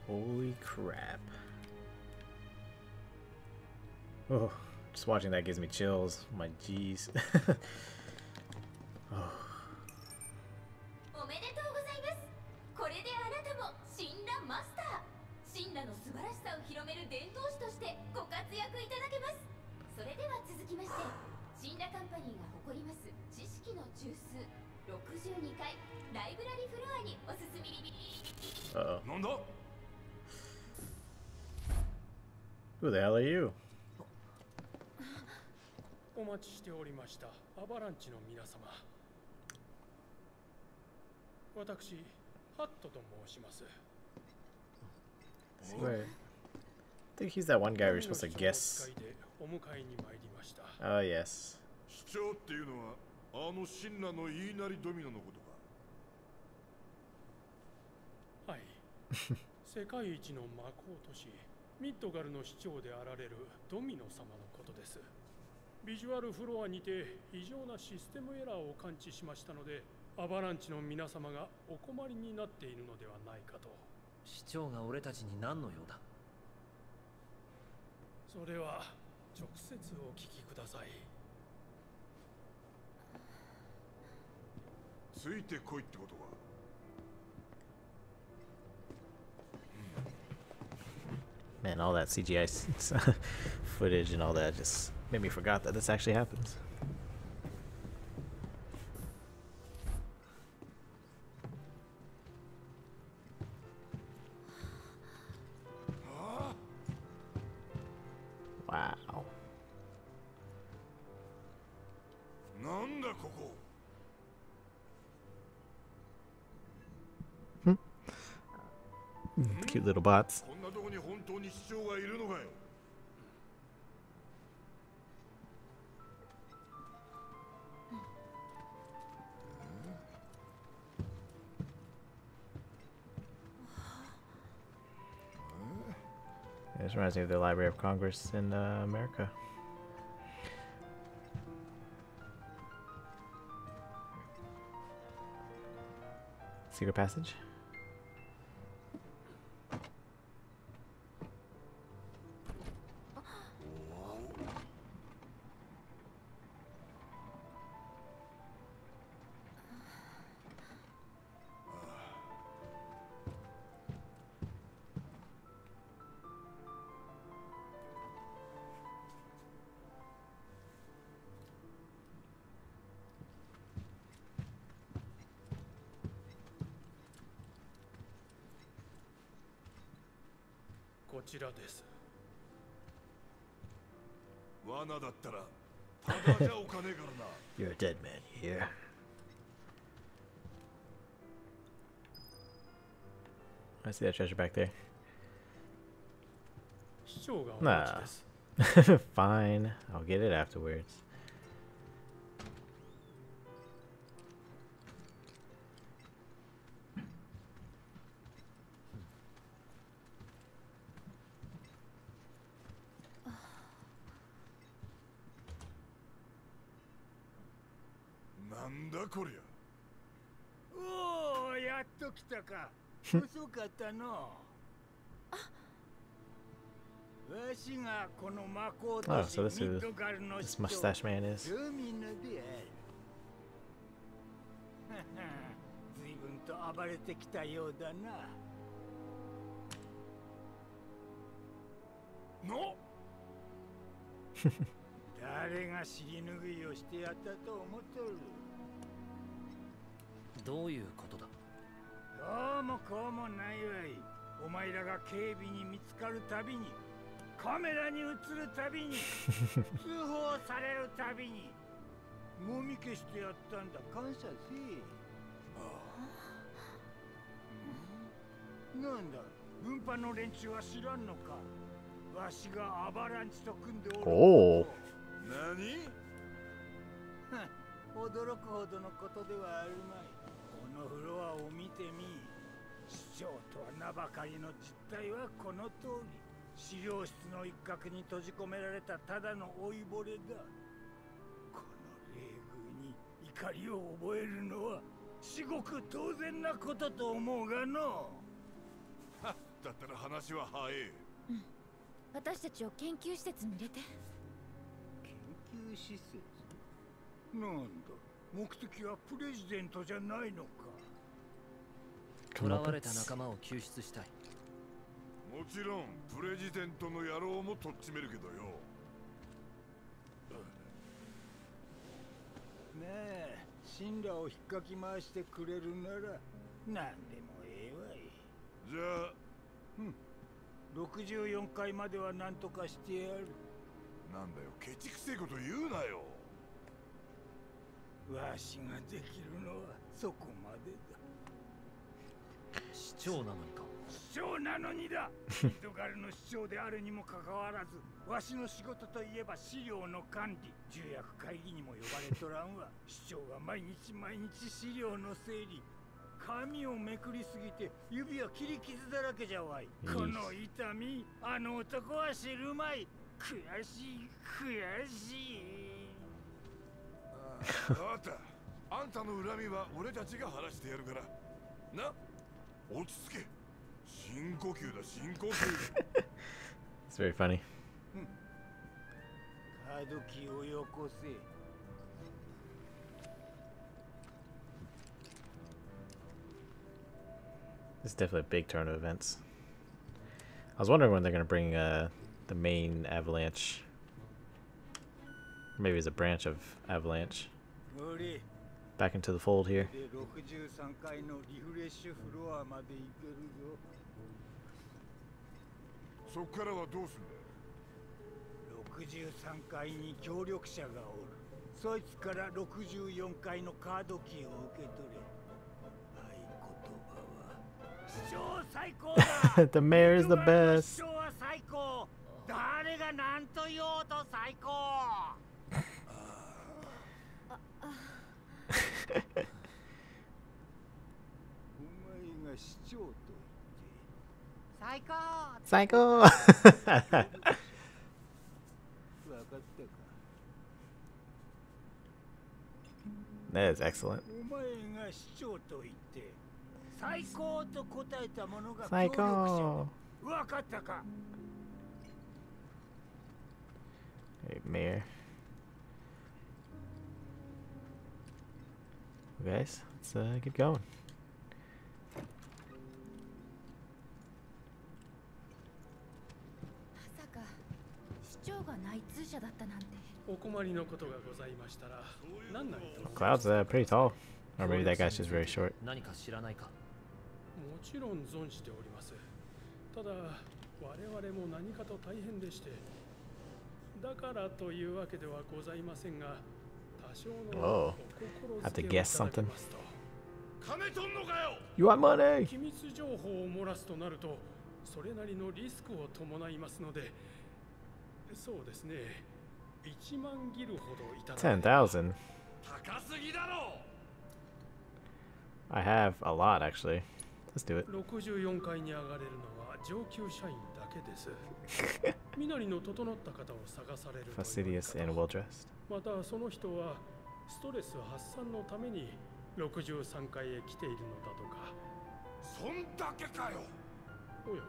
Holy crap. Oh, Just watching that gives me chills. My jeez. oh. Uh oh. Who the hell are you? お待ちしておりましたアバランチの皆様私ハットと申します Wait. I think he's that one guy we're supposed to guess. お迎えに参りました Oh, yes. 主張っていうのはあの神羅の言いなりドミノのことかはい世界一の魔法都市ミッドガルの市長であられるドミノ様のことですビジュアルフロアにて異常なシステムエラーを感知しましたのでアバランチの皆様がお困りになっているのではないかと。市長が俺たちに何の用だ？それは直接お聞きください。ついてこいってことか。Man, all that CGI [LAUGHS] footage and all that just Maybe forgot that this actually happens. Wow. Hmm. Cute little bots. Hmm. Reminds me of the Library of Congress in uh, America. Secret passage? こちらです罠だったらただじゃおかねえからな [LAUGHS] You're a dead man here. I see that treasure back there. 市長がお待ち Nah. です [LAUGHS] Fine. I'll get it afterwards. かったの？わしがこの魔法 Oh, 都 so 市 this ミ is ッドガルの this 随分と暴れてきたようだな。の。誰が尻拭いをしてやったと思っとる？どういうことだ？どうもこうもないわい。お前らが警備に見つかるたびにカメラに映るたびに [LAUGHS] 通報されるたびにもみ消してやったんだ。感謝せえうん。なんだ運搬の連中は知らんのか。わしがアバランチと組んでおるおー何？は [LAUGHS] 驚くほどのことではあるまい。このフロアを見てみ市長とは名ばかりの実態はこの通り。資料室の一角に閉じ込められたただの老いぼれだこの冷遇に怒りを覚えるのは至極当然なことと思うがの。はだったら話は早え私たちを研究施設に入れて。研究施設？なんだ。目的はプレジデントじゃないのか囚われた仲間を救出したい。もちろんプレジデントの野郎もとっちめるけどよ。ねえ神羅を引っかき回してくれるなら何でもええわい。じゃあうん。64階までは何とかしてやる。なんだよケチくせえこと言うなよ。わしができるのはそこまでだ市長なのにか。市長なのにだ。ミッドガルの市長であるにもかかわらずわしの仕事といえば資料の管理重役会議にも呼ばれとらんわ。[LAUGHS] 市長が毎日毎日資料の整理。紙をめくりすぎて指は切り傷だらけじゃわい。この痛みあの男は知るまい。悔しい悔しい。分 [LAUGHS] かった。あんたの恨みは俺たちが晴らしてやるから。な [LAUGHS] it's very funny. Hmm. This is definitely a big turn of events. I was wondering when they're going to bring uh, the main Avalanche. Maybe it's a branch of Avalanche back into the fold here. [LAUGHS] the mayor is the best. 最高 [LAUGHS] That is excellent. Psycho! Hey, Mayor. たら何なりと Cloud's uh, pretty tall. Or maybe that guy's just very short. 何か知らないかもちろん存じておりますただ 我々も何かと大変でしてだからというわけではございませんが多少の Oh. お心 Have to 遣いを guess いただけ something. ますと金取んのかよ You want money? 機密情報を漏らすとなるとそれなりのリスクを伴いますのでそうですね1万ギルほどいただければ10,000. 高すぎだろ I have a lot actually. Let's do it. 64階に上がれるのは上級社員だ けです。身なりの整った方を探される Fastidious and well dressed. またその人はストレス発散のために63階へ来ているのだとか。そんだけかよ。おや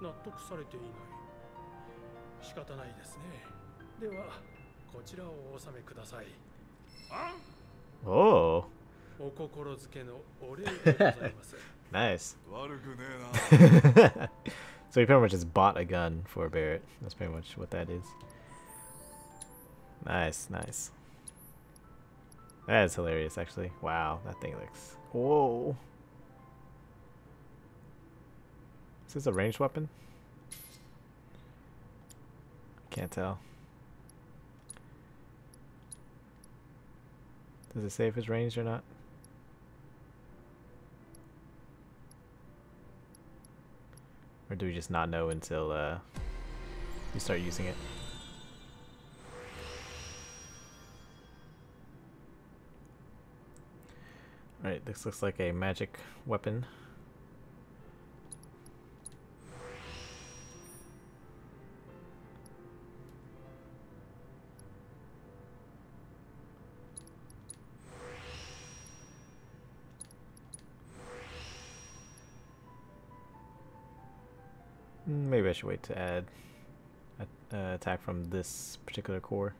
納得されていない。仕方ないですね。ではこちらをお納めください。Oh, お心づけのお礼でございます。[LAUGHS] Nice. 悪くねえな [LAUGHS] so he pretty much just bought a gun for Barret. That's pretty much what that is. Nice, nice. That is hilarious, actually. Wow, that thing looks. Whoa. Is this a ranged weapon? Can't tell. Does it say if it's ranged or not? Or do we just not know until uh, we start using it? Alright, this looks like a magic weapon. I should wait to add uh, attack from this particular core.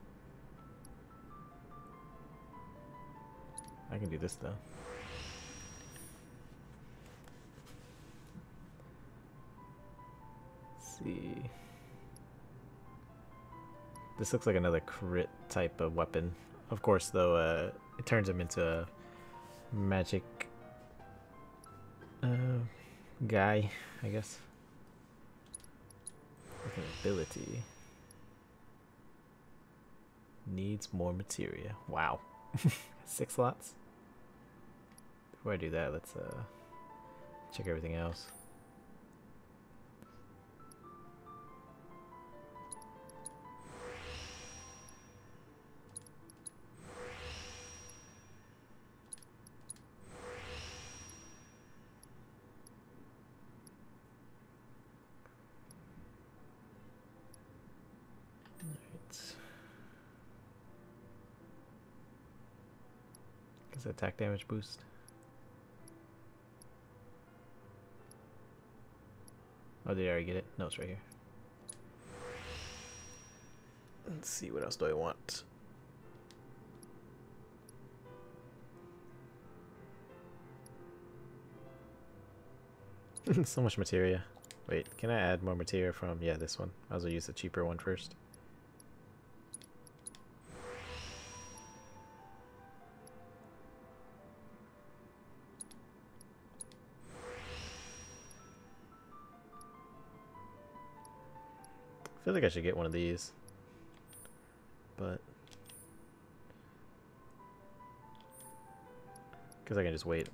I can do this though. Let's see. This looks like another crit type of weapon. Of course, though, uh, it turns him into a magic uh, guy, I guess. With an ability. Needs more materia. Wow. [LAUGHS] Six slots? Before I do that, let's uh check everything else. Attack damage boost? Oh, did I already get it? No, it's right here. Let's see, what else do I want? [LAUGHS] so much materia. Wait, can I add more materia from, yeah, this one. I will use the cheaper one first. I feel like I should get one of these. But... Because I can just wait.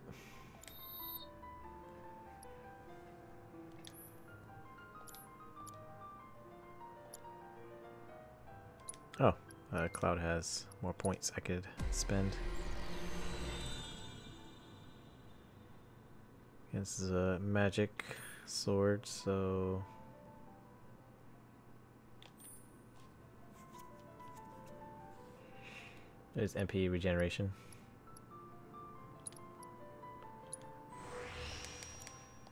Oh, uh, Cloud has more points I could spend. This is a magic sword, so... There's MP regeneration.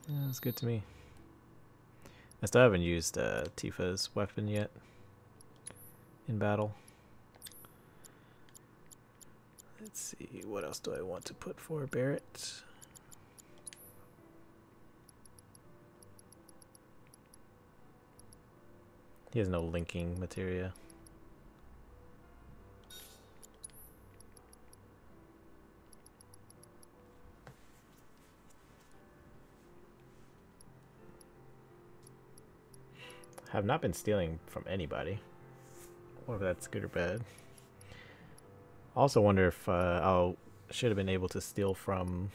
That's good to me. I still haven't used uh, Tifa's weapon yet in battle. Let's see, what else do I want to put for Barret? He has no linking materia. Have not been stealing from anybody. Whether that's good or bad. Also wonder if uh, I should have been able to steal from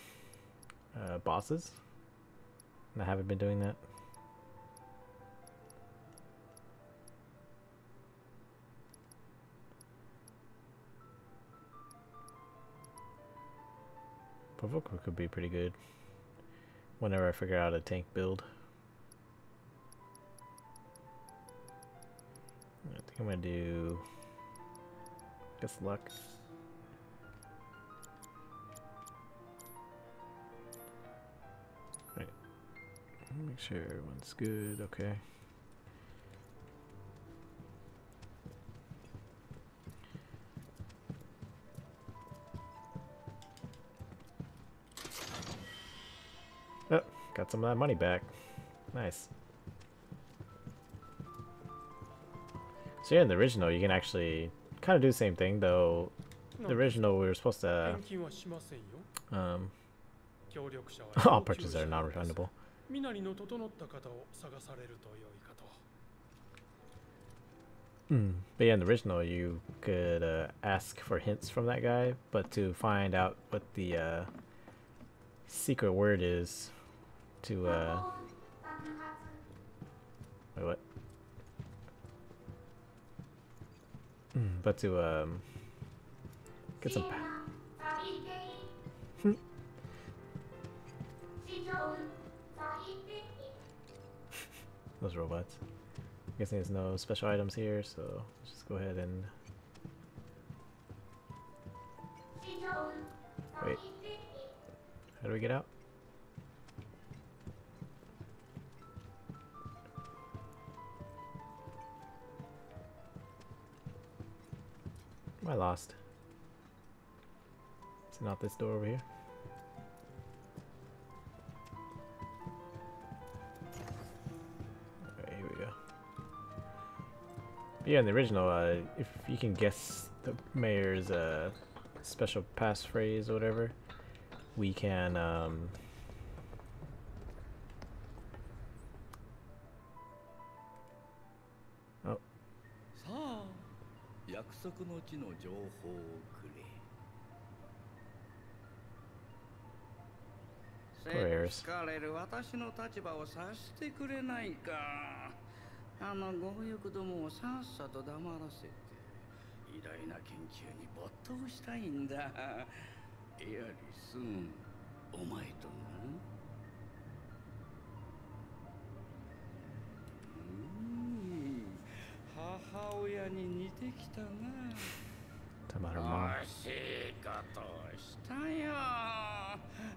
uh, bosses. And I haven't been doing that. Provoker could be pretty good whenever I figure out a tank build. Think I'm gonna do guess luck. Right. Make sure everyone's good, okay. Oh, got some of that money back. Nice. So yeah, in the original, you can actually kind of do the same thing, though the original we were supposed to... Uh, um, [LAUGHS] all purchases are non-refundable. Mm. Hmm, but yeah, in the original, you could uh, ask for hints from that guy, but to find out what the uh, secret word is to... Uh... Wait, what? But to um, get some. power. Those robots. I'm guessing there's no special items here, so let's just go ahead and. Wait. How do we get out? Am I lost? Is it not this door over here? Here we go. But yeah, in the original, uh, if you can guess the mayor's uh, special passphrase or whatever, we can um, 約束の地の情報をくれ。Prayers. 疲れる私の立場を察してくれないか。あの強欲どもをさっさと黙らせて。偉大な研究に没頭したいんだ。エアリスンお前と母親に似てきたな。たまらない。おしとしたよ。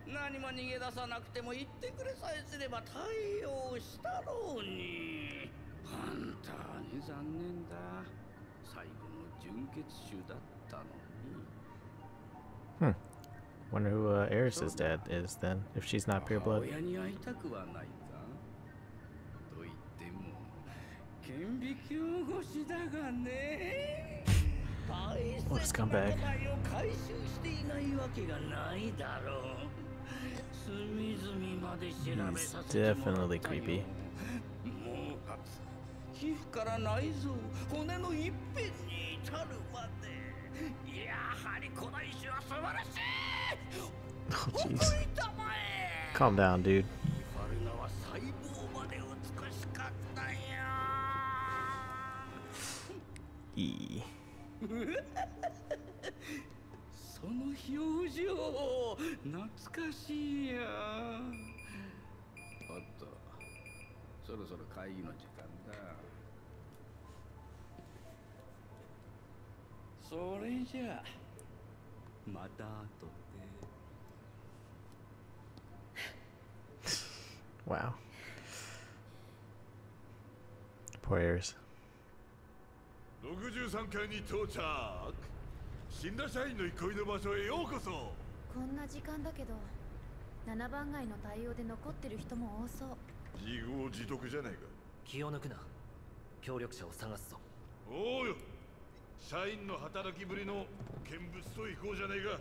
何も逃げ出さなくても言ってくれさえすれば対応したろに。本当に残念だ。最後の純血種だったのに。ふん。Wonder who、uh, Eris' dad is then. 顕微鏡越しだがね大 What a 切な scumbag. 名前を回収していないわけがないだろう隅々まで調べさせてもら definitely ったよ creepy. も[LAUGHS] う皮膚から内臓骨の一辺に至るまでやはり古代種は素晴らしい Oh, ほっ jeez. といたまえ Calm down, dude. E. その表情懐かしいやおっとそろそろ会議の時間だそれじゃまた後で [LAUGHS] Wow. Poor Eris. 63階に到着。死んだ社員の憩いの場所へようこそ。こんな時間だけど7番街の対応で残ってる人も多そう。自業自得じゃないか。気を抜くな。協力者を探すぞ。おうよ。社員の働きぶりの見物と行こうじゃないか